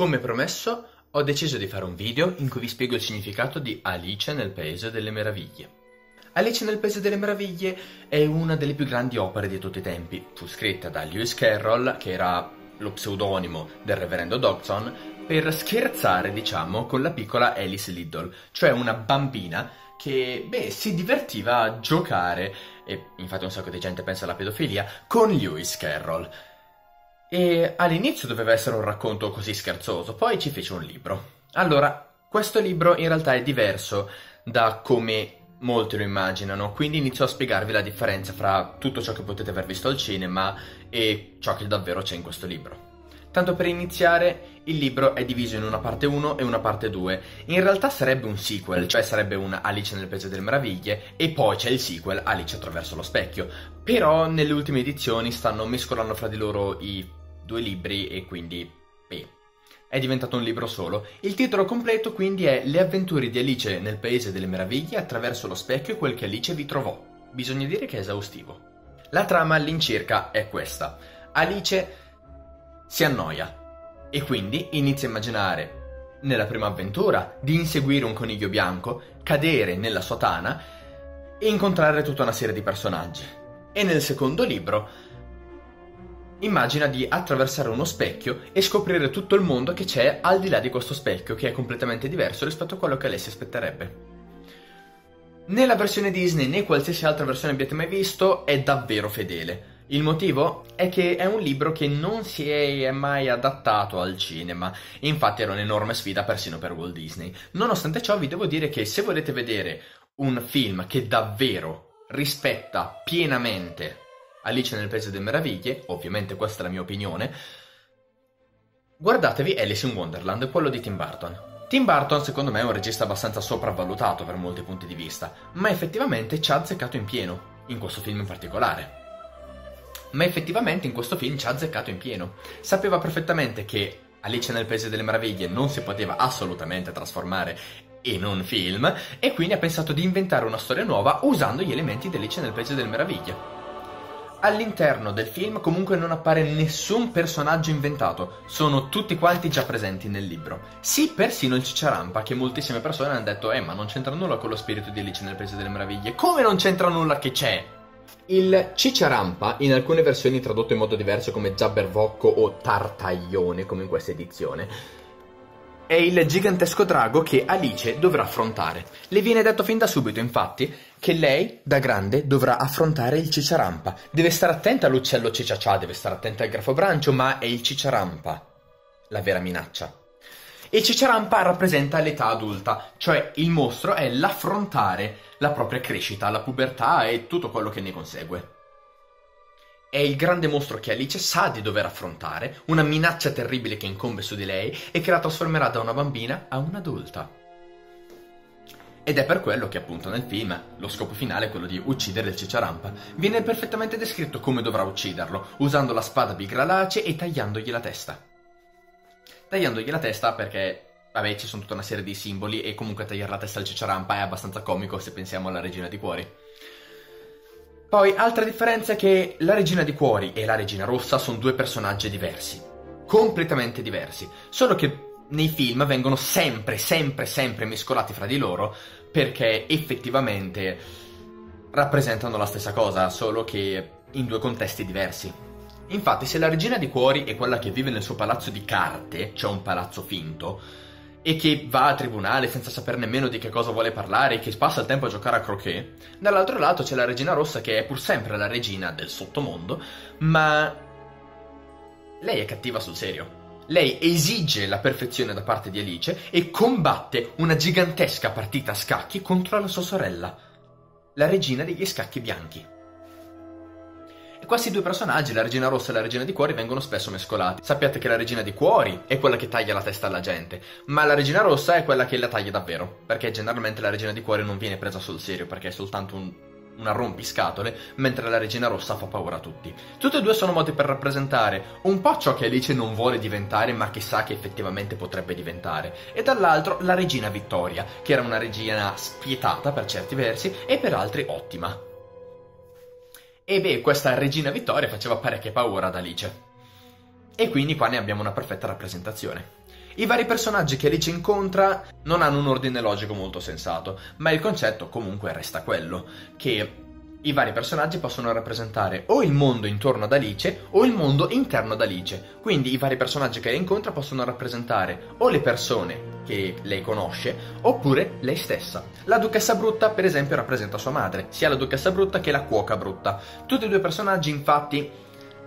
Come promesso, ho deciso di fare un video in cui vi spiego il significato di Alice nel Paese delle Meraviglie. Alice nel Paese delle Meraviglie è una delle più grandi opere di tutti i tempi. Fu scritta da Lewis Carroll, che era lo pseudonimo del reverendo Dodson, per scherzare, diciamo, con la piccola Alice Liddell, cioè una bambina che, beh, si divertiva a giocare, e infatti un sacco di gente pensa alla pedofilia, con Lewis Carroll. E all'inizio doveva essere un racconto così scherzoso, poi ci fece un libro. Allora, questo libro in realtà è diverso da come molti lo immaginano, quindi inizio a spiegarvi la differenza fra tutto ciò che potete aver visto al cinema e ciò che davvero c'è in questo libro. Tanto per iniziare, il libro è diviso in una parte 1 e una parte 2. In realtà sarebbe un sequel, cioè sarebbe un Alice nel Paese delle Meraviglie e poi c'è il sequel Alice attraverso lo specchio. Però nelle ultime edizioni stanno mescolando fra di loro i due libri e quindi beh, è diventato un libro solo. Il titolo completo quindi è Le avventure di Alice nel Paese delle Meraviglie attraverso lo specchio e quel che Alice vi trovò. Bisogna dire che è esaustivo. La trama all'incirca è questa. Alice si annoia e quindi inizia a immaginare nella prima avventura di inseguire un coniglio bianco, cadere nella sua tana e incontrare tutta una serie di personaggi. E nel secondo libro immagina di attraversare uno specchio e scoprire tutto il mondo che c'è al di là di questo specchio, che è completamente diverso rispetto a quello che lei si aspetterebbe. Nella versione Disney né qualsiasi altra versione abbiate mai visto è davvero fedele. Il motivo è che è un libro che non si è mai adattato al cinema, infatti era un'enorme sfida persino per Walt Disney. Nonostante ciò vi devo dire che se volete vedere un film che davvero rispetta pienamente Alice nel Paese delle Meraviglie, ovviamente questa è la mia opinione, guardatevi Alice in Wonderland, quello di Tim Burton. Tim Burton secondo me è un regista abbastanza sopravvalutato per molti punti di vista, ma effettivamente ci ha azzeccato in pieno, in questo film in particolare. Ma effettivamente in questo film ci ha azzeccato in pieno. Sapeva perfettamente che Alice nel Paese delle Meraviglie non si poteva assolutamente trasformare in un film e quindi ha pensato di inventare una storia nuova usando gli elementi di Alice nel Paese delle Meraviglie. All'interno del film comunque non appare nessun personaggio inventato, sono tutti quanti già presenti nel libro. Sì, persino il Cicciarampa, che moltissime persone hanno detto, eh, ma non c'entra nulla con lo spirito di Alice nel Paese delle Meraviglie. Come non c'entra nulla che c'è? Il Cicciarampa, in alcune versioni tradotto in modo diverso come Giabbervocco o Tartaglione, come in questa edizione, è il gigantesco drago che Alice dovrà affrontare. Le viene detto fin da subito, infatti, che lei, da grande, dovrà affrontare il cicciarampa. Deve stare attenta all'uccello cicciaccia, deve stare attenta al grafobrancio, ma è il cicciarampa la vera minaccia. Il cicciarampa rappresenta l'età adulta, cioè il mostro è l'affrontare la propria crescita, la pubertà e tutto quello che ne consegue. È il grande mostro che Alice sa di dover affrontare, una minaccia terribile che incombe su di lei e che la trasformerà da una bambina a un'adulta. Ed è per quello che appunto nel film lo scopo finale è quello di uccidere il cicciarampa. Viene perfettamente descritto come dovrà ucciderlo, usando la spada bigralace e tagliandogli la testa. Tagliandogli la testa perché Vabbè, ci sono tutta una serie di simboli e comunque tagliare la testa al cicciarampa è abbastanza comico se pensiamo alla regina di cuori. Poi, altra differenza è che la regina di cuori e la regina rossa sono due personaggi diversi, completamente diversi, solo che nei film vengono sempre, sempre, sempre mescolati fra di loro perché effettivamente rappresentano la stessa cosa, solo che in due contesti diversi. Infatti, se la regina di cuori è quella che vive nel suo palazzo di carte, cioè un palazzo finto, e che va a tribunale senza sapere nemmeno di che cosa vuole parlare e che passa il tempo a giocare a croquet. Dall'altro lato c'è la regina rossa che è pur sempre la regina del sottomondo, ma lei è cattiva sul serio. Lei esige la perfezione da parte di Alice e combatte una gigantesca partita a scacchi contro la sua sorella, la regina degli scacchi bianchi. Questi due personaggi, la regina rossa e la regina di cuori, vengono spesso mescolati. Sappiate che la regina di cuori è quella che taglia la testa alla gente, ma la regina rossa è quella che la taglia davvero, perché generalmente la regina di cuori non viene presa sul serio, perché è soltanto un, una rompiscatole, mentre la regina rossa fa paura a tutti. Tutti e due sono modi per rappresentare un po' ciò che Alice non vuole diventare, ma che sa che effettivamente potrebbe diventare, e dall'altro la regina Vittoria, che era una regina spietata per certi versi e per altri ottima. E beh, questa regina Vittoria faceva parecchia paura ad Alice. E quindi qua ne abbiamo una perfetta rappresentazione. I vari personaggi che Alice incontra non hanno un ordine logico molto sensato, ma il concetto comunque resta quello, che i vari personaggi possono rappresentare o il mondo intorno ad Alice o il mondo interno ad Alice. Quindi i vari personaggi che lei incontra possono rappresentare o le persone che lei conosce oppure lei stessa. La duchessa brutta, per esempio, rappresenta sua madre, sia la duchessa brutta che la cuoca brutta. Tutti e due personaggi, infatti,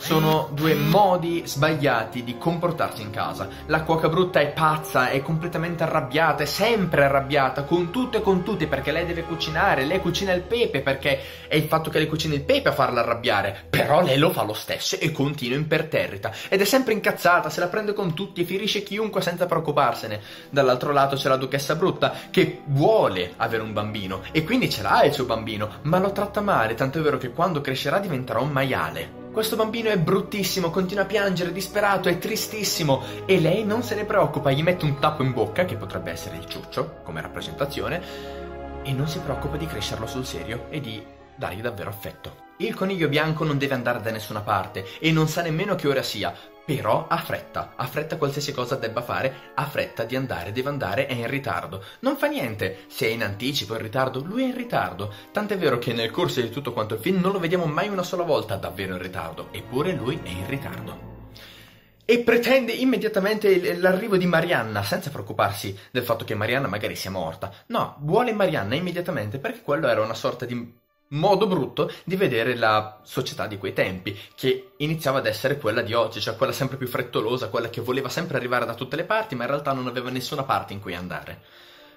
sono due modi sbagliati di comportarsi in casa. La cuoca brutta è pazza, è completamente arrabbiata, è sempre arrabbiata con tutto e con tutti perché lei deve cucinare, lei cucina il pepe perché è il fatto che lei cucina il pepe a farla arrabbiare, però lei lo fa lo stesso e continua imperterrita ed è sempre incazzata, se la prende con tutti e ferisce chiunque senza preoccuparsene. Dall'altro lato c'è la duchessa brutta che vuole avere un bambino e quindi ce l'ha il suo bambino, ma lo tratta male, tanto è vero che quando crescerà diventerà un maiale. Questo bambino è bruttissimo, continua a piangere, disperato, è tristissimo e lei non se ne preoccupa, gli mette un tappo in bocca, che potrebbe essere il ciuccio, come rappresentazione, e non si preoccupa di crescerlo sul serio e di dargli davvero affetto. Il coniglio bianco non deve andare da nessuna parte e non sa nemmeno che ora sia, però ha fretta, ha fretta qualsiasi cosa debba fare, ha fretta di andare, deve andare, è in ritardo. Non fa niente, se è in anticipo, in ritardo, lui è in ritardo. Tant'è vero che nel corso di tutto quanto il film non lo vediamo mai una sola volta davvero in ritardo, eppure lui è in ritardo e pretende immediatamente l'arrivo di Marianna senza preoccuparsi del fatto che Marianna magari sia morta. No, vuole Marianna immediatamente perché quello era una sorta di modo brutto di vedere la società di quei tempi, che iniziava ad essere quella di oggi, cioè quella sempre più frettolosa, quella che voleva sempre arrivare da tutte le parti, ma in realtà non aveva nessuna parte in cui andare.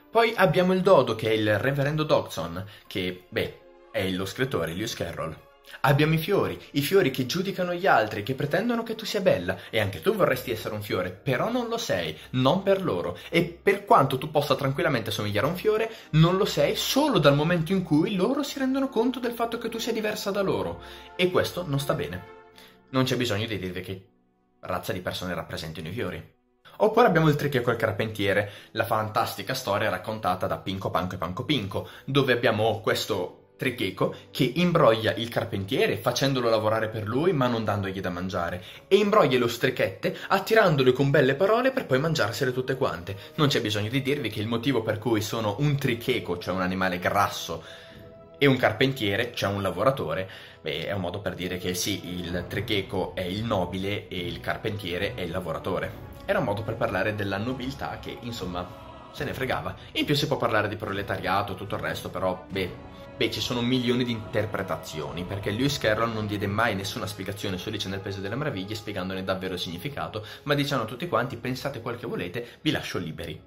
Poi abbiamo il Dodo, che è il reverendo Dodson, che, beh, è lo scrittore Lewis Carroll. Abbiamo i fiori, i fiori che giudicano gli altri, che pretendono che tu sia bella, e anche tu vorresti essere un fiore, però non lo sei, non per loro. E per quanto tu possa tranquillamente somigliare a un fiore, non lo sei solo dal momento in cui loro si rendono conto del fatto che tu sia diversa da loro. E questo non sta bene. Non c'è bisogno di dire che razza di persone rappresentino i fiori. Oppure abbiamo il Tricheco e il Carpentiere, la fantastica storia raccontata da Pinco Panco e Panco Pinco, dove abbiamo questo Tricheco che imbroglia il carpentiere facendolo lavorare per lui ma non dandogli da mangiare e imbroglia lo strechette attirandolo con belle parole per poi mangiarsele tutte quante. Non c'è bisogno di dirvi che il motivo per cui sono un tricheco, cioè un animale grasso, e un carpentiere, cioè un lavoratore, beh, è un modo per dire che sì, il tricheco è il nobile e il carpentiere è il lavoratore. Era un modo per parlare della nobiltà che, insomma, se ne fregava. In più si può parlare di proletariato, tutto il resto, però, beh, Beh, ci sono milioni di interpretazioni, perché Lewis Carroll non diede mai nessuna spiegazione su Alice nel Paese delle Meraviglie, spiegandone davvero il significato, ma dicendo a tutti quanti, pensate quel che volete, vi lascio liberi.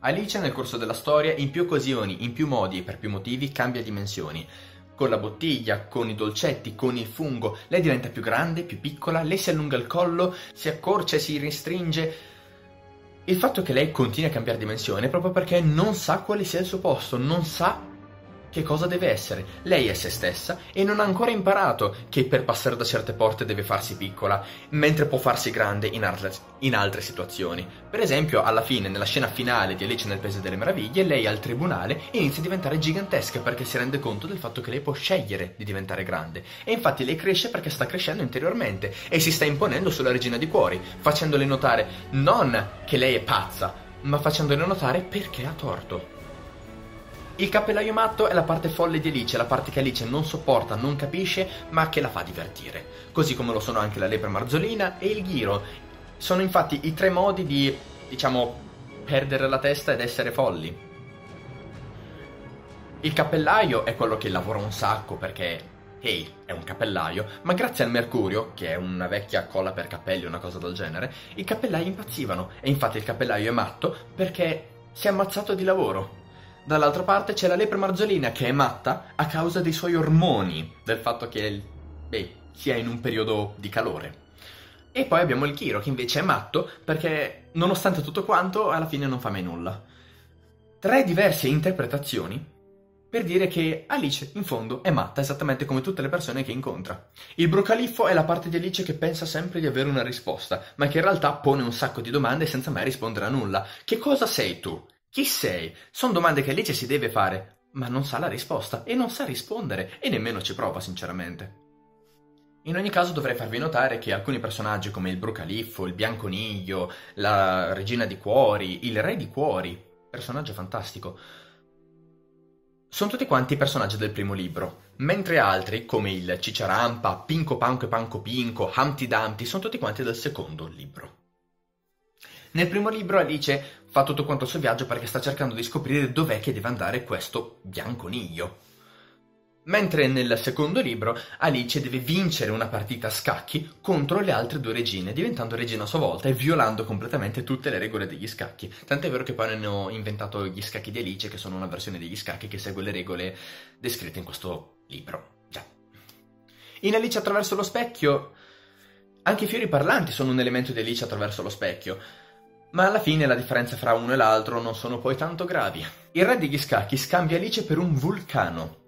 Alice nel corso della storia, in più occasioni, in più modi e per più motivi, cambia dimensioni. Con la bottiglia, con i dolcetti, con il fungo, lei diventa più grande, più piccola, lei si allunga il collo, si accorcia e si restringe. Il fatto che lei continui a cambiare dimensione è proprio perché non sa quale sia il suo posto, non sa che cosa deve essere. Lei è se stessa e non ha ancora imparato che per passare da certe porte deve farsi piccola, mentre può farsi grande in altre, in altre situazioni. Per esempio, alla fine, nella scena finale di Alice nel Paese delle Meraviglie, lei al tribunale inizia a diventare gigantesca perché si rende conto del fatto che lei può scegliere di diventare grande. E infatti lei cresce perché sta crescendo interiormente e si sta imponendo sulla regina di cuori, facendole notare non che lei è pazza, ma facendole notare perché ha torto. Il cappellaio matto è la parte folle di Alice, la parte che Alice non sopporta, non capisce, ma che la fa divertire. Così come lo sono anche la lepre marzolina e il ghiro. Sono infatti i tre modi di, diciamo, perdere la testa ed essere folli. Il cappellaio è quello che lavora un sacco perché Hey, è un cappellaio, ma grazie al mercurio, che è una vecchia colla per cappelli o una cosa del genere, i cappellai impazzivano. E infatti il cappellaio è matto perché si è ammazzato di lavoro. Dall'altra parte c'è la lepre marzolina che è matta a causa dei suoi ormoni, del fatto che beh, sia in un periodo di calore. E poi abbiamo il Kiro che invece è matto perché nonostante tutto quanto alla fine non fa mai nulla. Tre diverse interpretazioni per dire che Alice in fondo è matta esattamente come tutte le persone che incontra. Il brocaliffo è la parte di Alice che pensa sempre di avere una risposta, ma che in realtà pone un sacco di domande senza mai rispondere a nulla. Che cosa sei tu? Chi sei? Sono domande che Alice si deve fare, ma non sa la risposta e non sa rispondere e nemmeno ci prova sinceramente. In ogni caso dovrei farvi notare che alcuni personaggi come il Brucaliffo, il Bianconiglio, la Regina di Cuori, il Re di Cuori, personaggio fantastico, sono tutti quanti personaggi del primo libro, mentre altri, come il Cicciarampa, Pinco Panco e Panco Pinco, Humpty Dumpty, sono tutti quanti del secondo libro. Nel primo libro Alice fa tutto quanto il suo viaggio perché sta cercando di scoprire dov'è che deve andare questo bianconiglio. Mentre nel secondo libro Alice deve vincere una partita a scacchi contro le altre due regine, diventando regina a sua volta e violando completamente tutte le regole degli scacchi. Tant'è vero che poi hanno inventato gli scacchi di Alice, che sono una versione degli scacchi che segue le regole descritte in questo libro. In Alice attraverso lo specchio, anche i fiori parlanti sono un elemento di Alice attraverso lo specchio. Ma alla fine la differenza fra uno e l'altro non sono poi tanto gravi. Il re degli scacchi scambia Alice per un vulcano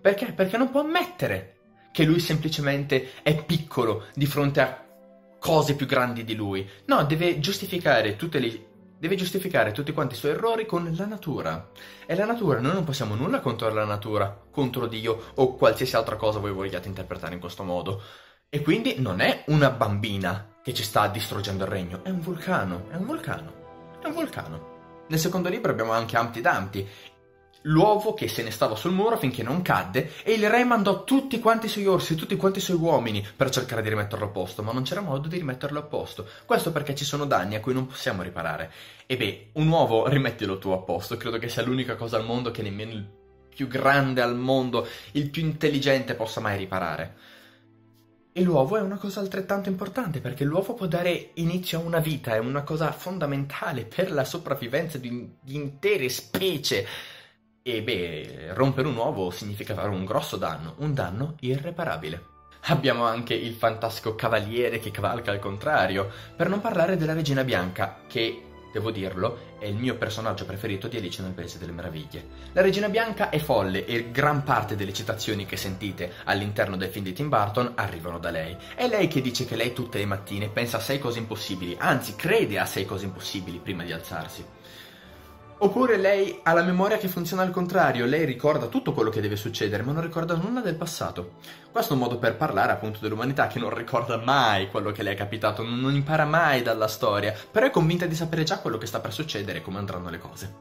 perché? Perché non può ammettere che lui semplicemente è piccolo di fronte a cose più grandi di lui. No, deve giustificare tutte le deve giustificare tutti quanti i suoi errori con la natura. E la natura, noi non possiamo nulla contro la natura, contro Dio o qualsiasi altra cosa voi vogliate interpretare in questo modo. E quindi non è una bambina che ci sta distruggendo il regno, è un vulcano, è un vulcano, è un vulcano. Nel secondo libro abbiamo anche Amti Damti, l'uovo che se ne stava sul muro finché non cadde e il re mandò tutti quanti i suoi orsi, tutti quanti i suoi uomini per cercare di rimetterlo a posto, ma non c'era modo di rimetterlo a posto. Questo perché ci sono danni a cui non possiamo riparare. E beh, un uovo rimettilo tu a posto, credo che sia l'unica cosa al mondo che nemmeno il più grande al mondo, il più intelligente possa mai riparare. E l'uovo è una cosa altrettanto importante perché l'uovo può dare inizio a una vita, è una cosa fondamentale per la sopravvivenza di, di intere specie. E beh, rompere un uovo significa fare un grosso danno, un danno irreparabile. Abbiamo anche il fantastico cavaliere che cavalca al contrario, per non parlare della regina bianca, che, devo dirlo, è il mio personaggio preferito di Alice nel Paese delle Meraviglie. La regina bianca è folle e gran parte delle citazioni che sentite all'interno del film di Tim Burton arrivano da lei. È lei che dice che lei tutte le mattine pensa a sei cose impossibili, anzi crede a sei cose impossibili prima di alzarsi. Oppure lei ha la memoria che funziona al contrario, lei ricorda tutto quello che deve succedere, ma non ricorda nulla del passato. Questo è un modo per parlare appunto dell'umanità che non ricorda mai quello che le è capitato, non impara mai dalla storia, però è convinta di sapere già quello che sta per succedere e come andranno le cose.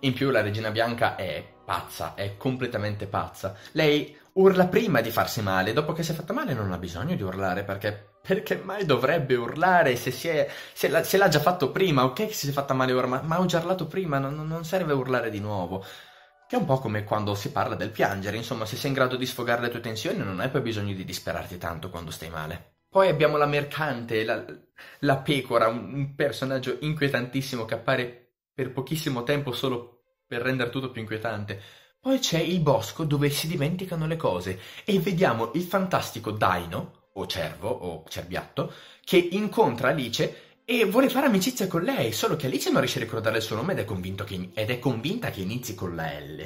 In più la regina bianca è pazza, è completamente pazza. Lei urla prima di farsi male, dopo che si è fatta male non ha bisogno di urlare perché perché mai dovrebbe urlare se, è, se, l'ha, se, l'ha, già fatto prima? Ok che si è fatta male ora, ma, ma ho urlato prima, non, non, serve urlare di nuovo. Che è un po' come quando si parla del piangere, insomma, se sei in grado di sfogare le tue tensioni non hai poi bisogno di disperarti tanto quando stai male. Poi abbiamo la mercante, la, la pecora, un, un personaggio inquietantissimo che appare per pochissimo tempo solo per rendere tutto più inquietante. Poi c'è il bosco dove si dimenticano le cose e vediamo il fantastico Dino, o cervo o cerbiatto, che incontra Alice e vuole fare amicizia con lei, solo che Alice non riesce a ricordare il suo nome ed è, che, ed è convinta che inizi con la L.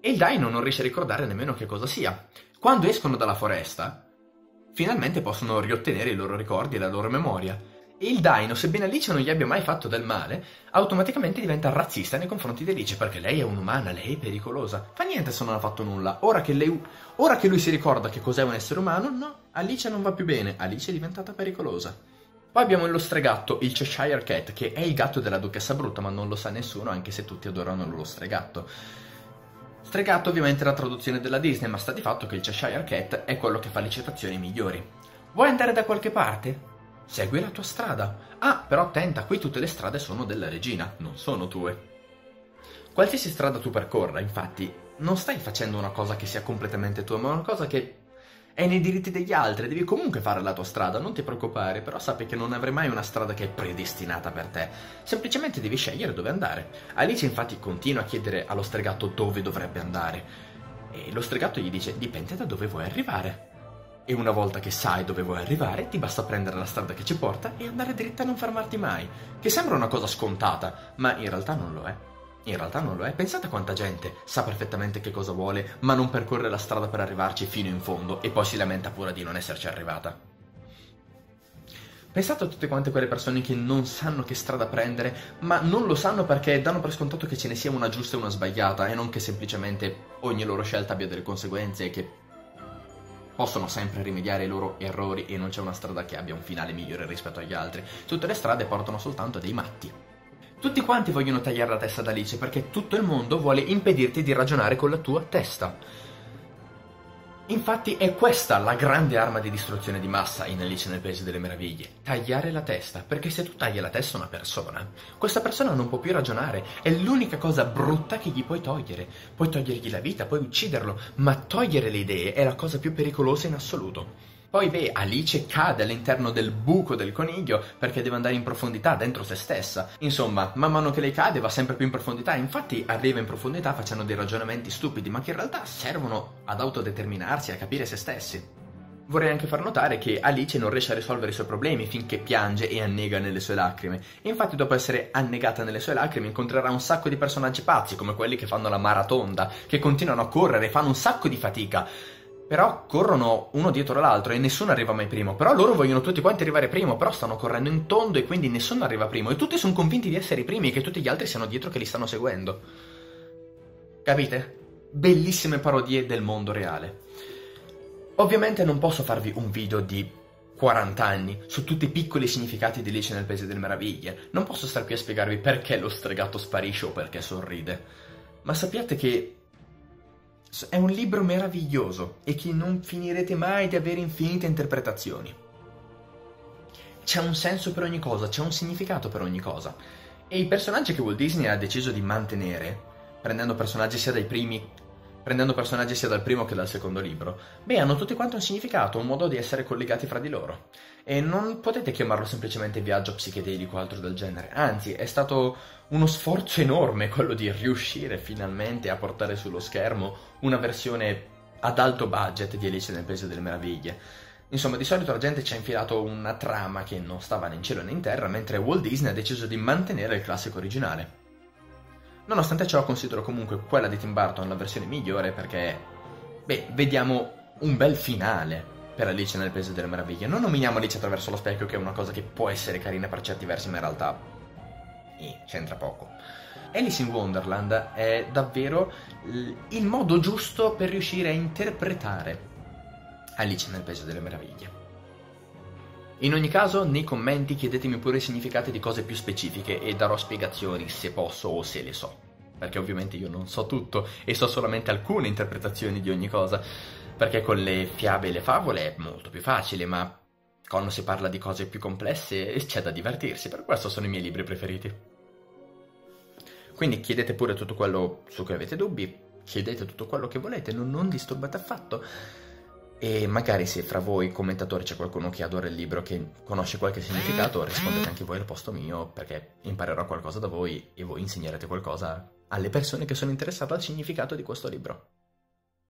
E il Dino non riesce a ricordare nemmeno che cosa sia. Quando escono dalla foresta, finalmente possono riottenere i loro ricordi e la loro memoria. E il Dino, sebbene Alice non gli abbia mai fatto del male, automaticamente diventa razzista nei confronti di Alice perché lei è un'umana, lei è pericolosa. Fa niente se non ha fatto nulla. Ora che, lei, ora che lui si ricorda che cos'è un essere umano, no, Alice non va più bene, Alice è diventata pericolosa. Poi abbiamo lo stregatto, il Cheshire Cat, che è il gatto della duchessa brutta, ma non lo sa nessuno, anche se tutti adorano lo stregatto. Stregatto ovviamente è la traduzione della Disney, ma sta di fatto che il Cheshire Cat è quello che fa le citazioni migliori. Vuoi andare da qualche parte? Segui la tua strada. Ah, però attenta, qui tutte le strade sono della regina, non sono tue. Qualsiasi strada tu percorra, infatti, non stai facendo una cosa che sia completamente tua, ma una cosa che è nei diritti degli altri, devi comunque fare la tua strada, non ti preoccupare, però sappi che non avrai mai una strada che è predestinata per te, semplicemente devi scegliere dove andare. Alice infatti continua a chiedere allo stregato dove dovrebbe andare e lo stregato gli dice dipende da dove vuoi arrivare. E una volta che sai dove vuoi arrivare, ti basta prendere la strada che ci porta e andare dritta e non fermarti mai. Che sembra una cosa scontata, ma in realtà non lo è. In realtà non lo è. Pensate a quanta gente sa perfettamente che cosa vuole, ma non percorre la strada per arrivarci fino in fondo e poi si lamenta pure di non esserci arrivata. Pensate a tutte quante quelle persone che non sanno che strada prendere, ma non lo sanno perché danno per scontato che ce ne sia una giusta e una sbagliata e non che semplicemente ogni loro scelta abbia delle conseguenze e che possono sempre rimediare ai loro errori e non c'è una strada che abbia un finale migliore rispetto agli altri. Tutte le strade portano soltanto dei matti. Tutti quanti vogliono tagliare la testa ad Alice perché tutto il mondo vuole impedirti di ragionare con la tua testa. Infatti è questa la grande arma di distruzione di massa in Alice nel Paese delle Meraviglie, tagliare la testa, perché se tu tagli la testa a una persona, questa persona non può più ragionare, è l'unica cosa brutta che gli puoi togliere. Puoi togliergli la vita, puoi ucciderlo, ma togliere le idee è la cosa più pericolosa in assoluto. Poi beh, Alice cade all'interno del buco del coniglio perché deve andare in profondità dentro se stessa. Insomma, man mano che lei cade va sempre più in profondità. Infatti arriva in profondità facendo dei ragionamenti stupidi, ma che in realtà servono ad autodeterminarsi, a capire se stessi. Vorrei anche far notare che Alice non riesce a risolvere i suoi problemi finché piange e annega nelle sue lacrime. Infatti, dopo essere annegata nelle sue lacrime, incontrerà un sacco di personaggi pazzi, come quelli che fanno la maratonda, che continuano a correre e fanno un sacco di fatica. Però corrono uno dietro l'altro e nessuno arriva mai primo. Però loro vogliono tutti quanti arrivare primo, però stanno correndo in tondo e quindi nessuno arriva primo. E tutti sono convinti di essere i primi e che tutti gli altri siano dietro che li stanno seguendo. Capite? Bellissime parodie del mondo reale. Ovviamente non posso farvi un video di 40 anni su tutti i piccoli significati di Alice nel Paese delle Meraviglie. Non posso stare qui a spiegarvi perché lo stregato sparisce o perché sorride. Ma sappiate che è un libro meraviglioso e che non finirete mai di avere infinite interpretazioni. C'è un senso per ogni cosa, c'è un significato per ogni cosa. E i personaggi che Walt Disney ha deciso di mantenere, prendendo personaggi sia dai primi prendendo personaggi sia dal primo che dal secondo libro, beh, hanno tutti quanti un significato, un modo di essere collegati fra di loro. E non potete chiamarlo semplicemente viaggio psichedelico o altro del genere, anzi, è stato uno sforzo enorme quello di riuscire finalmente a portare sullo schermo una versione ad alto budget di Alice nel Paese delle Meraviglie. Insomma, di solito la gente ci ha infilato una trama che non stava né in cielo né in terra, mentre Walt Disney ha deciso di mantenere il classico originale. Nonostante ciò considero comunque quella di Tim Burton la versione migliore perché, beh, vediamo un bel finale per Alice nel Paese delle Meraviglie. Non nominiamo Alice attraverso lo specchio che è una cosa che può essere carina per certi versi ma in realtà eh, c'entra poco. Alice in Wonderland è davvero il modo giusto per riuscire a interpretare Alice nel Paese delle Meraviglie. In ogni caso, nei commenti chiedetemi pure i significati di cose più specifiche e darò spiegazioni se posso o se le so. Perché ovviamente io non so tutto e so solamente alcune interpretazioni di ogni cosa. Perché con le fiabe e le favole è molto più facile, ma quando si parla di cose più complesse c'è da divertirsi, per questo sono i miei libri preferiti. Quindi chiedete pure tutto quello su cui avete dubbi, chiedete tutto quello che volete, non, non disturbate affatto. E magari se fra voi commentatori c'è qualcuno che adora il libro, che conosce qualche significato, rispondete anche voi al posto mio, perché imparerò qualcosa da voi e voi insegnerete qualcosa alle persone che sono interessate al significato di questo libro.